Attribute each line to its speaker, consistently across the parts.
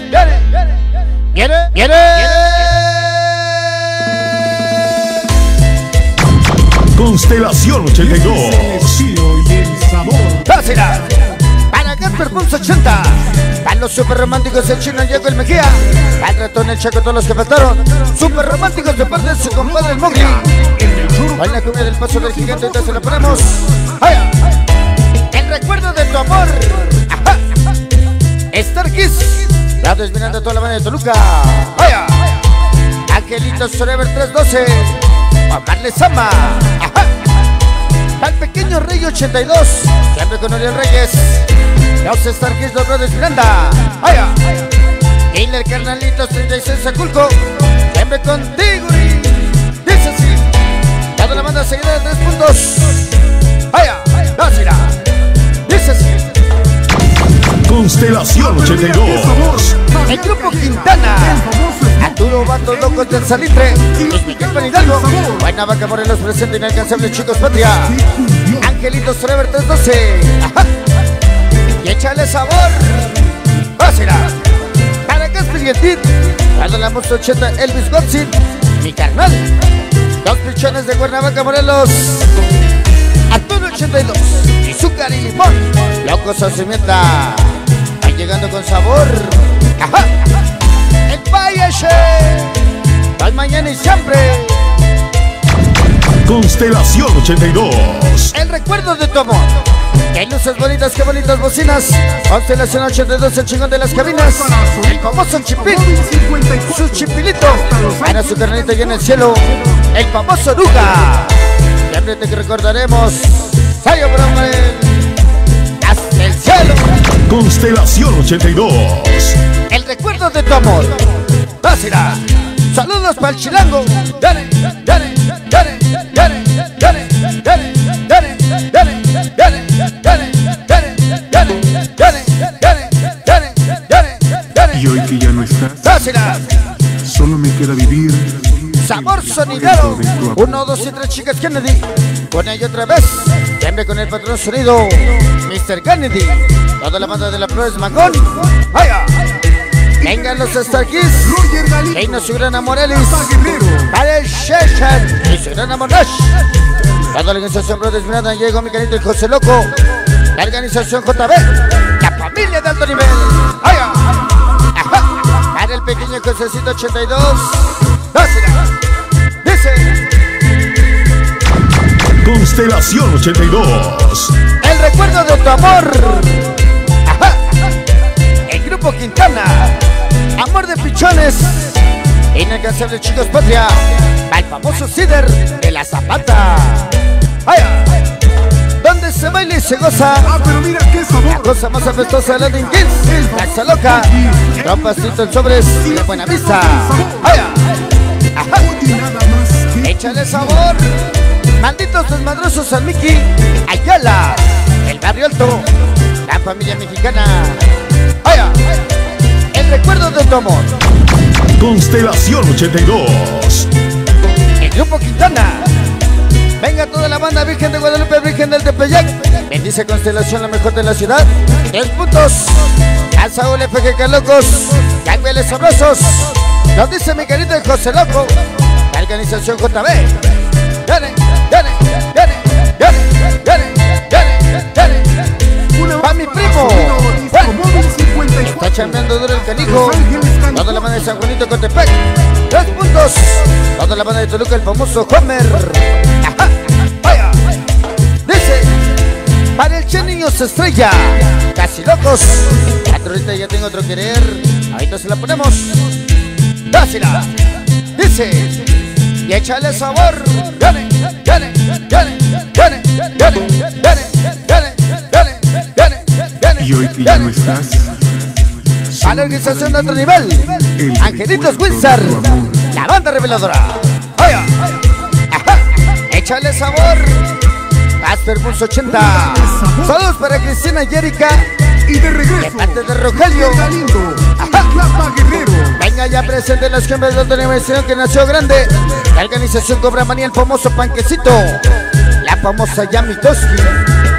Speaker 1: viene, viene, viene.
Speaker 2: Constelación 82.
Speaker 1: Dásela. Para Gasper Pulse 80. Para los super románticos el chino Diego el Mejía. Para el ratón el Chaco, todos los que faltaron. Super románticos de parte de su compadre el Mogli. Para la cumbia del paso del gigante, entonces la ponemos. Mirando a toda la banda de Toluca. ¡Ay! Angelitos Forever 312. Omar Lezama. Ajá. Al pequeño Rey 82. Siempre con Oriol Reyes. Los Star Kids, los Brothers Miranda. ¡Ay! Killer Carnalitos 36 Aculco. Siempre contigo. y Dice así. Toda la banda seguida de tres puntos. ¡Ay! Dásela.
Speaker 2: Constelación 82.
Speaker 1: El grupo Quintana. Arturo Vatos Locos del Salitre. Los Miguel Hidalgo. Buena Vaca Morelos presente inalcanzable Chicos Patria. Angelitos Forever 312. Ajá. Y échale sabor. Fácil. Para y el Tit. Cuando la Monster 80 Elvis Gotzin. Mi carnal. Dos pichones de Cuernavaca Morelos. Arturo 82. Azúcar y limón. Locos a cimienta. Van llegando con sabor. Ajá. El Payache. Hoy, mañana y siempre.
Speaker 2: Constelación 82.
Speaker 1: El recuerdo de tu amor. Qué luces bonitas, qué bonitas bocinas. Constelación 82, el chingón de las cabinas. El famoso chipín. Su chipilito. Para su carnita y en el cielo. El famoso Ruga. Siempre te recordaremos. Sayo hombre. Hasta el cielo.
Speaker 2: Constelación 82.
Speaker 1: El recuerdo de tu amor. Dásela. Saludos para el chilango. Dale, dale, dale, dale, dale, dale, dale, dale, dale, dale, dale, dale, dale, dale, dale, dale, dale.
Speaker 3: Y hoy que ya no estás,
Speaker 1: Dásela.
Speaker 3: solo me queda vivir.
Speaker 1: Sabor sonidero. Uno, dos y tres chicas Kennedy. Con ella otra vez. Siempre con el patrón sonido. Mr. Kennedy. Toda la banda de la Pro es Magón. ¡Vaya! Vengan los Star Kids.
Speaker 3: Roger Galindo,
Speaker 1: Reino su gran Morelis. Para el Sheshan. Y su gran Monash. Toda la organización Brothers Miranda. Llegó mi carito y José Loco. La organización JB. La familia de alto nivel. ¡Vaya! Para el pequeño Josecito 82. Dásela. Dice.
Speaker 2: Constelación 82.
Speaker 1: El recuerdo de tu amor. Grupo Quintana. Amor de pichones. Inalcanzable chicos patria. El famoso Cider de la Zapata. Ay, Donde se baila y se goza.
Speaker 3: Ah, pero mira qué
Speaker 1: La
Speaker 3: sabor.
Speaker 1: cosa más de Latin Kings. La Casa loca. Tropacito en sobres y de buena vista. Ay, Ajá. Échale sabor. Malditos desmadrosos San Miki, Ayala, el barrio alto, la familia mexicana. Amor.
Speaker 2: Constelación 82.
Speaker 1: El grupo Quintana. Venga toda la banda Virgen de Guadalupe, Virgen del Tepeyac. Bendice Constelación, la mejor de la ciudad. Tres puntos. A Saúl FGK Locos. Cángueles sabrosos. Nos dice mi querido José Loco. La organización JB. Dale, dale, dale, dale, dale, dale, chambeando duro el canijo. Toda la banda de San Juanito Cotepec. Tres puntos. Toda la banda de Toluca, el famoso Homer. Ajá. Vaya. Dice. Para el Che Niños Estrella. Casi locos. Ahorita ya tengo otro querer. Ahorita se la ponemos. Dásela. Dice. Y échale sabor. Dale, dale, dale, dale, dale, dale, dale, dale, dale, dale, dale. A la organización de otro nivel. Angelitos Windsor. La banda reveladora. ¡Oye! Ajá. Échale sabor. Casper Bus 80. Saludos para Cristina y Erika.
Speaker 3: y de
Speaker 1: De
Speaker 3: regreso,
Speaker 1: parte de Rogelio. Ajá. Venga ya presente las gentes de otra dimensión que nació grande. La organización Cobra Manía, el famoso Panquecito. La famosa Yami Toski.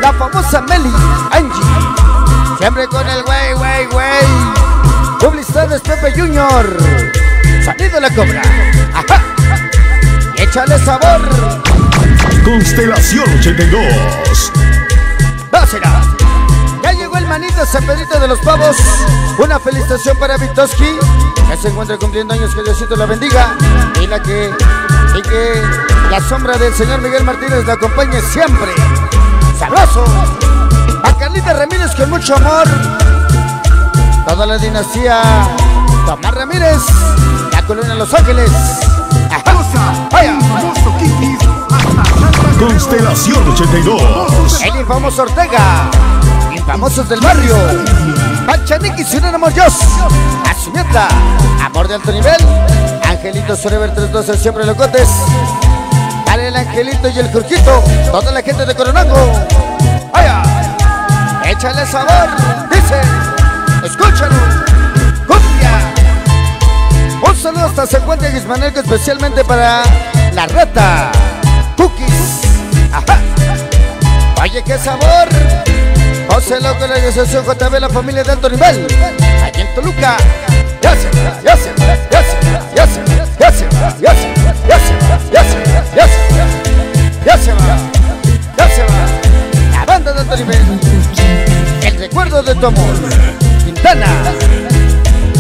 Speaker 1: La famosa Meli Angie. Siempre con el Publicidades Pepe Junior. Salido la cobra. Ajá. Y échale sabor.
Speaker 2: Constelación 82.
Speaker 1: Dásela. Ya llegó el manito San Pedrito de los Pavos. Una felicitación para Vitoski, que se encuentra cumpliendo años, que Diosito la bendiga. Y la que, y que la sombra del señor Miguel Martínez la acompañe siempre. Sabroso. A Carlita Ramírez con mucho amor. Toda la dinastía Tomás Ramírez. La colonia Los Ángeles.
Speaker 3: Famoso
Speaker 2: Constelación 82.
Speaker 1: El infamoso Ortega. Infamosos del barrio. Ciudad Amor Dios. A su nieta. Amor de alto nivel. Angelito Forever 312 siempre locotes. Para el Angelito y el Curquito. Toda la gente de Coronango. ¡Vaya! Échale sabor. Se encuentra Guismanelco especialmente para la reta. Cookies. Ajá. Oye, qué sabor. José Loco, la organización JB, la familia de alto nivel. Aquí en Toluca. Ya se va, ya se va, ya se va, ya se va. La banda de alto nivel. El recuerdo de tu amor. Quintana.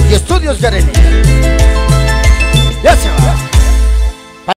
Speaker 1: Y Estudios Gareni.